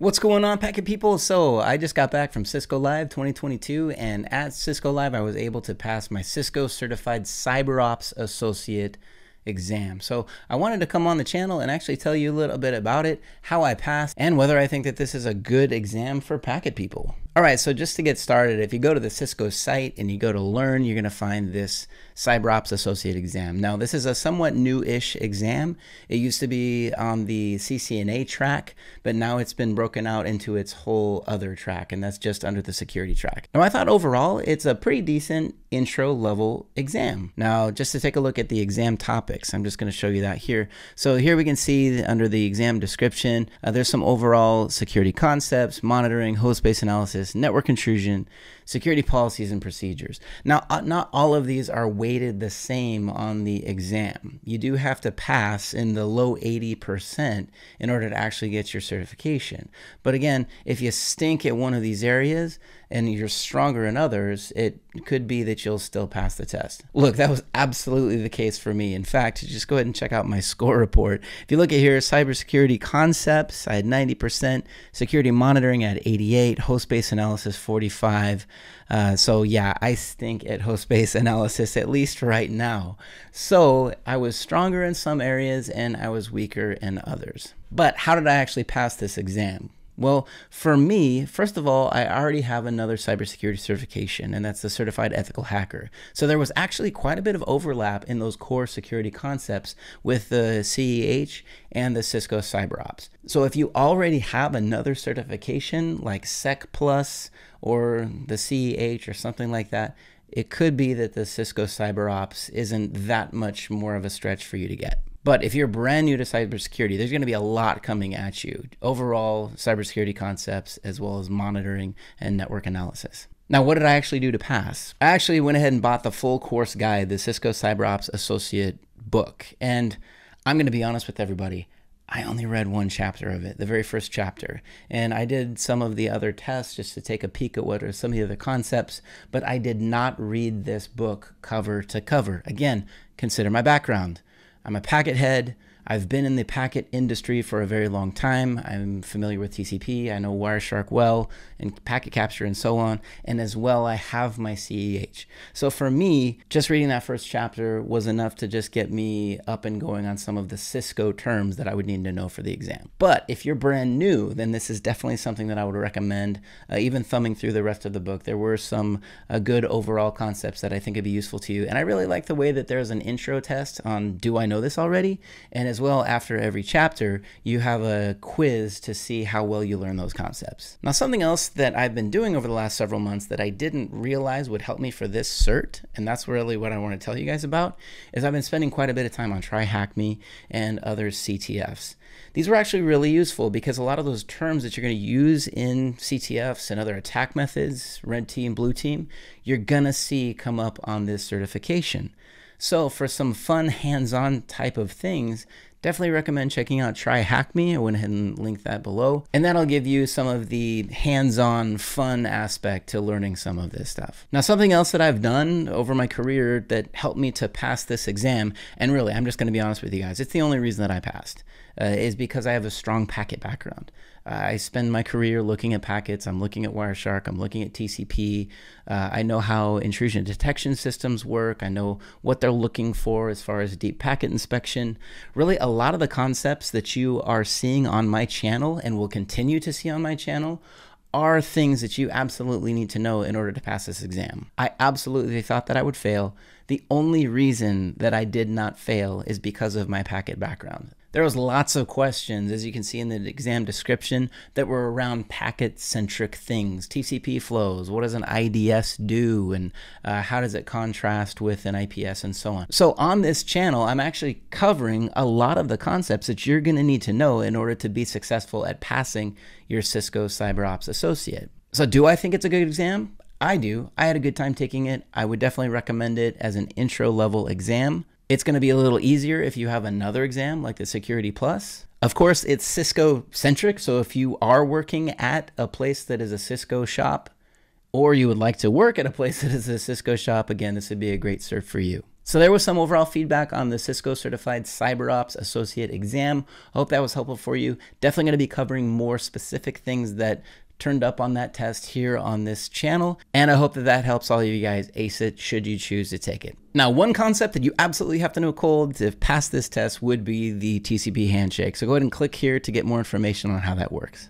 What's going on, Packet people? So, I just got back from Cisco Live 2022, and at Cisco Live, I was able to pass my Cisco Certified CyberOps Associate exam. So I wanted to come on the channel and actually tell you a little bit about it, how I passed, and whether I think that this is a good exam for packet people. All right, so just to get started, if you go to the Cisco site and you go to learn, you're going to find this CyberOps Associate exam. Now, this is a somewhat new-ish exam. It used to be on the CCNA track, but now it's been broken out into its whole other track, and that's just under the security track. Now, I thought overall it's a pretty decent intro level exam. Now, just to take a look at the exam topics, I'm just going to show you that here. So here we can see under the exam description, uh, there's some overall security concepts, monitoring, host-based analysis, network intrusion, security policies and procedures. Now, uh, not all of these are weighted the same on the exam. You do have to pass in the low 80% in order to actually get your certification. But again, if you stink at one of these areas and you're stronger in others, it could be that you'll still pass the test. Look, that was absolutely the case for me. In fact, just go ahead and check out my score report. If you look at here, cybersecurity concepts, I had 90%, security monitoring at 88, host-based analysis 45, uh, so yeah, I stink at host-based analysis, at least right now. So I was stronger in some areas and I was weaker in others. But how did I actually pass this exam? Well, for me, first of all, I already have another cybersecurity certification, and that's the Certified Ethical Hacker. So there was actually quite a bit of overlap in those core security concepts with the CEH and the Cisco CyberOps. So if you already have another certification like Sec Plus or the CEH or something like that, it could be that the Cisco CyberOps isn't that much more of a stretch for you to get. But if you're brand new to cybersecurity, there's going to be a lot coming at you. Overall, cybersecurity concepts, as well as monitoring and network analysis. Now, what did I actually do to pass? I actually went ahead and bought the full course guide, the Cisco CyberOps Associate book. And I'm going to be honest with everybody. I only read one chapter of it, the very first chapter. And I did some of the other tests just to take a peek at what are some of the other concepts, but I did not read this book cover to cover. Again, consider my background. I'm a packet head. I've been in the packet industry for a very long time. I'm familiar with TCP. I know Wireshark well and packet capture and so on. And as well, I have my CEH. So for me, just reading that first chapter was enough to just get me up and going on some of the Cisco terms that I would need to know for the exam. But if you're brand new, then this is definitely something that I would recommend. Uh, even thumbing through the rest of the book, there were some uh, good overall concepts that I think would be useful to you. And I really like the way that there's an intro test on do I know this already? And as well, after every chapter, you have a quiz to see how well you learn those concepts. Now, something else that I've been doing over the last several months that I didn't realize would help me for this cert, and that's really what I want to tell you guys about, is I've been spending quite a bit of time on TryHackMe and other CTFs. These were actually really useful because a lot of those terms that you're going to use in CTFs and other attack methods, red team, blue team, you're going to see come up on this certification. So for some fun hands-on type of things, definitely recommend checking out Try Hack Me. I went ahead and linked that below. And that'll give you some of the hands-on fun aspect to learning some of this stuff. Now, something else that I've done over my career that helped me to pass this exam, and really, I'm just going to be honest with you guys, it's the only reason that I passed, uh, is because I have a strong packet background. I spend my career looking at packets. I'm looking at Wireshark. I'm looking at TCP. Uh, I know how intrusion detection systems work. I know what they're looking for as far as deep packet inspection. Really, a lot of the concepts that you are seeing on my channel and will continue to see on my channel are things that you absolutely need to know in order to pass this exam. I absolutely thought that I would fail. The only reason that I did not fail is because of my packet background. There was lots of questions, as you can see in the exam description, that were around packet-centric things. TCP flows, what does an IDS do, and uh, how does it contrast with an IPS, and so on. So on this channel, I'm actually covering a lot of the concepts that you're going to need to know in order to be successful at passing your Cisco CyberOps Associate. So do I think it's a good exam? I do. I had a good time taking it. I would definitely recommend it as an intro level exam. It's going to be a little easier if you have another exam like the Security Plus. Of course, it's Cisco centric. So if you are working at a place that is a Cisco shop, or you would like to work at a place that is a Cisco shop, again, this would be a great cert for you. So there was some overall feedback on the Cisco Certified CyberOps Associate exam. I hope that was helpful for you. Definitely going to be covering more specific things that turned up on that test here on this channel. And I hope that that helps all of you guys ace it should you choose to take it. Now, one concept that you absolutely have to know cold to pass this test would be the TCP handshake. So go ahead and click here to get more information on how that works.